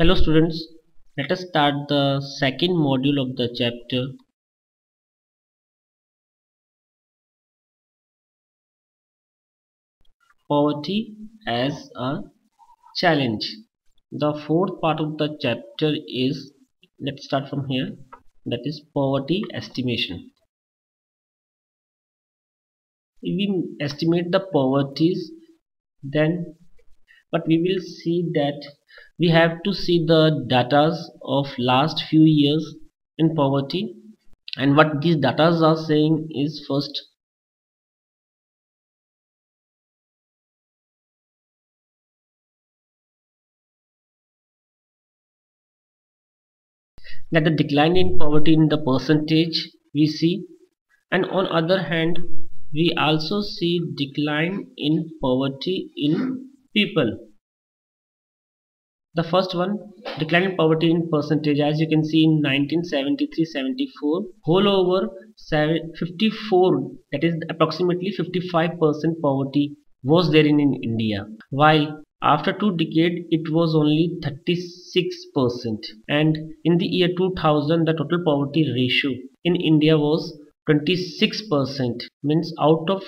Hello students, let us start the second module of the chapter Poverty as a Challenge. The fourth part of the chapter is, let's start from here, that is poverty estimation. If we estimate the poverties, then but we will see that we have to see the datas of last few years in poverty. And what these datas are saying is first that the decline in poverty in the percentage we see. And on other hand we also see decline in poverty in people the first one, declining poverty in percentage. As you can see in 1973-74, whole over 54, that is approximately 55% poverty was there in, in India. While after two decades, it was only 36%. And in the year 2000, the total poverty ratio in India was 26% means out of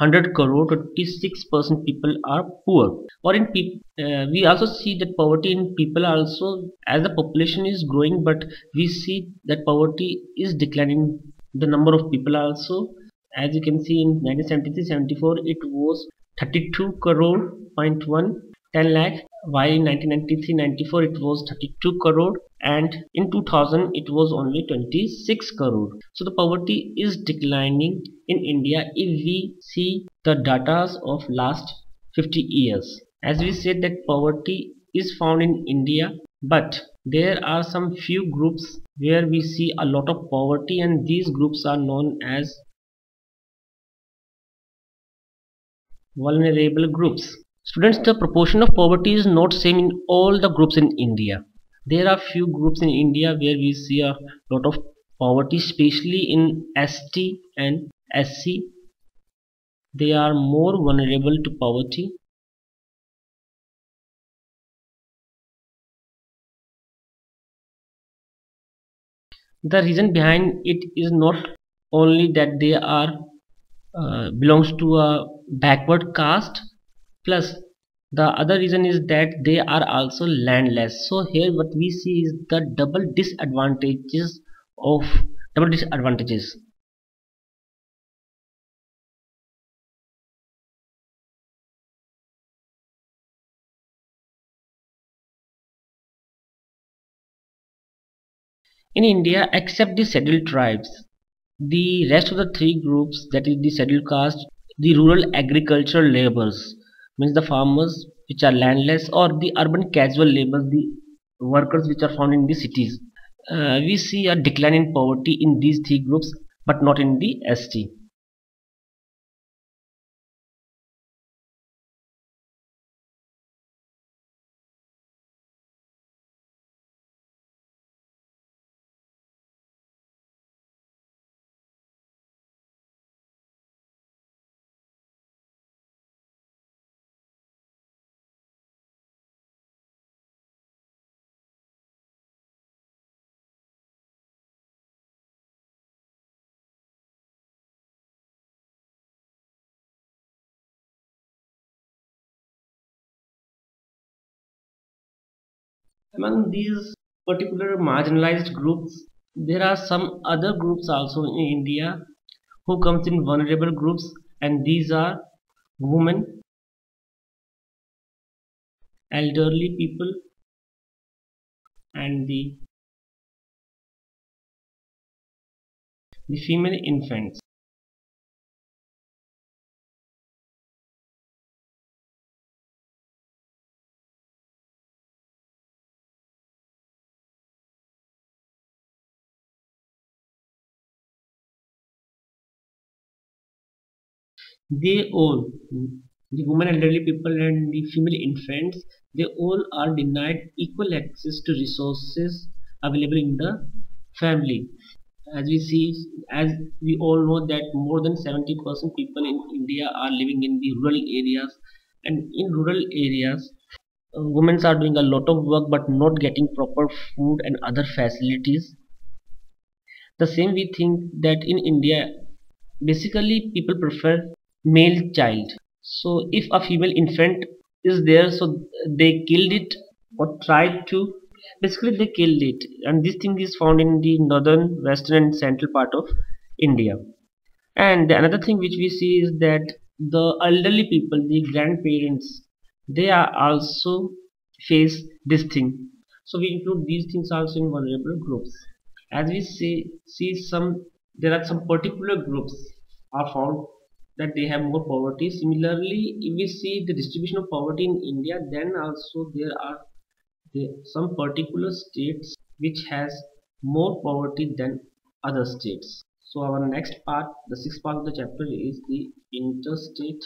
100 crore 26% people are poor. Or in people uh, we also see that poverty in people also as the population is growing but we see that poverty is declining. The number of people also as you can see in 1973 74 it was 32 crore 0.1 10 lakh while in 1993-94 it was 32 crore and in 2000 it was only 26 crore. So the poverty is declining in india if we see the datas of last 50 years. As we said that poverty is found in india but there are some few groups where we see a lot of poverty and these groups are known as vulnerable groups Students, the proportion of poverty is not same in all the groups in India. There are few groups in India where we see a lot of poverty, especially in ST and SC. They are more vulnerable to poverty. The reason behind it is not only that they are uh, belongs to a backward caste plus the other reason is that they are also landless. So here what we see is the double disadvantages of double disadvantages. In India except the scheduled tribes the rest of the three groups that is the scheduled caste the rural agricultural laborers means the farmers which are landless or the urban casual laborers the workers which are found in the cities. Uh, we see a decline in poverty in these three groups but not in the ST among these particular marginalized groups there are some other groups also in india who comes in vulnerable groups and these are women elderly people and the the female infants they all the women elderly people and the female infants they all are denied equal access to resources available in the family. As we see as we all know that more than 70% people in india are living in the rural areas. And in rural areas uh, women are doing a lot of work but not getting proper food and other facilities. The same we think that in India basically people prefer male child. So if a female infant is there so they killed it or tried to basically they killed it. And this thing is found in the northern western and central part of India. And another thing which we see is that the elderly people the grandparents they are also face this thing. So we include these things also in vulnerable groups. As we see see some there are some particular groups are found that they have more poverty. Similarly if we see the distribution of poverty in India then also there are there some particular states which has more poverty than other states. So our next part the sixth part of the chapter is the interstate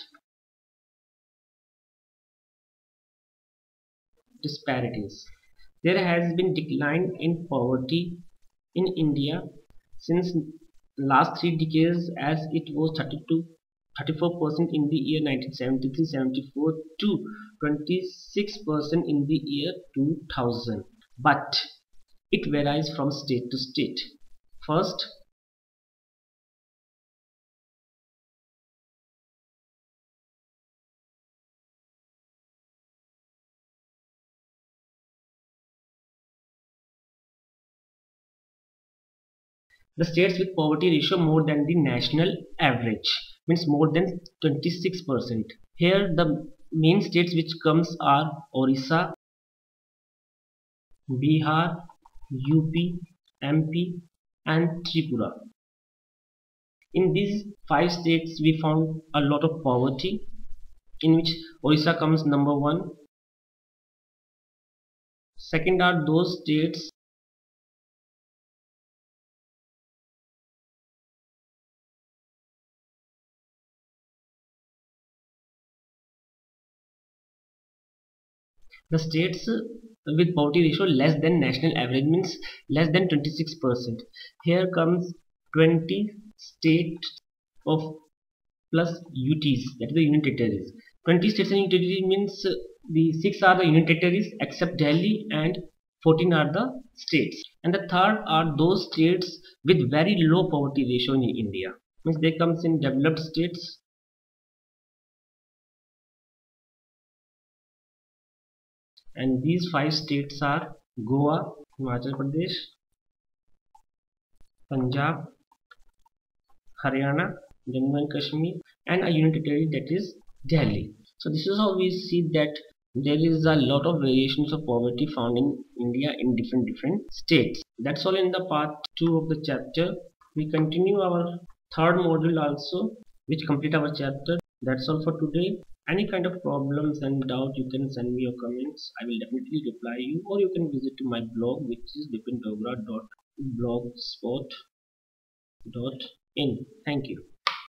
disparities. There has been decline in poverty in India since last three decades as it was 32 34% in the year 1973-74 to 26% in the year 2000 but it varies from state to state. First the states with poverty ratio more than the national average means more than 26 percent. Here the main states which comes are orissa bihar up mp and tripura. In these five states we found a lot of poverty in which orissa comes number one. Second are those states the states with poverty ratio less than national average means less than 26 percent. Here comes 20 states of plus UTs that is the union territories. 20 states and union territories means the six are the union territories except Delhi and 14 are the states. And the third are those states with very low poverty ratio in India. Means they comes in developed states and these five states are Goa, Himachal Pradesh, Punjab, Haryana, Jammu and Kashmir and a union territory that is Delhi. So this is how we see that there is a lot of variations of poverty found in India in different different states. That's all in the part 2 of the chapter. We continue our third module also which complete our chapter. That's all for today. Any kind of problems and doubt you can send me your comments. I will definitely reply you or you can visit to my blog which is bipindogra.blogspot.in thank you